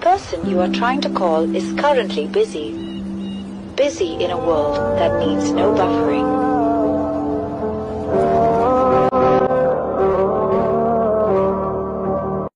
person you are trying to call is currently busy. Busy in a world that needs no buffering.